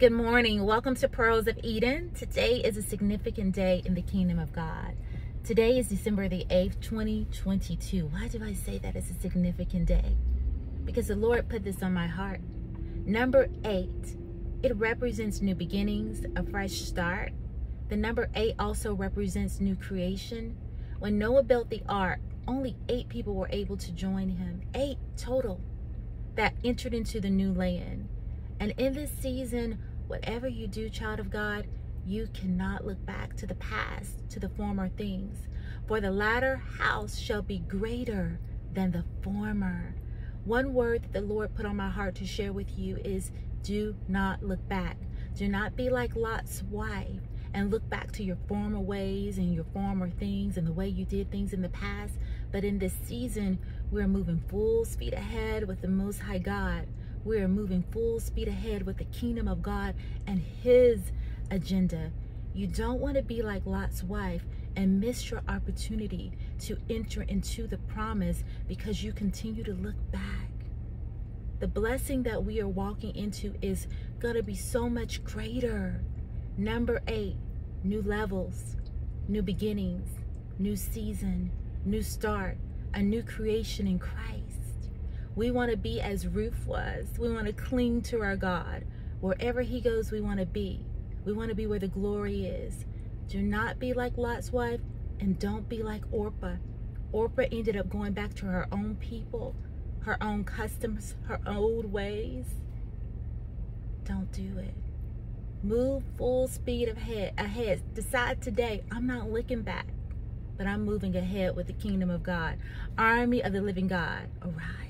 Good morning. Welcome to Pearls of Eden. Today is a significant day in the kingdom of God. Today is December the 8th, 2022. Why do I say that it's a significant day? Because the Lord put this on my heart. Number eight, it represents new beginnings, a fresh start. The number eight also represents new creation. When Noah built the ark, only eight people were able to join him. Eight total that entered into the new land. And in this season, Whatever you do, child of God, you cannot look back to the past, to the former things. For the latter house shall be greater than the former. One word that the Lord put on my heart to share with you is do not look back. Do not be like Lot's wife and look back to your former ways and your former things and the way you did things in the past. But in this season, we're moving full speed ahead with the Most High God. We're moving full speed ahead with the kingdom of God and his agenda. You don't want to be like Lot's wife and miss your opportunity to enter into the promise because you continue to look back. The blessing that we are walking into is going to be so much greater. Number eight, new levels, new beginnings, new season, new start, a new creation in Christ. We want to be as Ruth was. We want to cling to our God. Wherever he goes, we want to be. We want to be where the glory is. Do not be like Lot's wife and don't be like Orpah. Orpah ended up going back to her own people, her own customs, her old ways. Don't do it. Move full speed ahead. ahead. Decide today, I'm not looking back, but I'm moving ahead with the kingdom of God. Army of the living God, arise.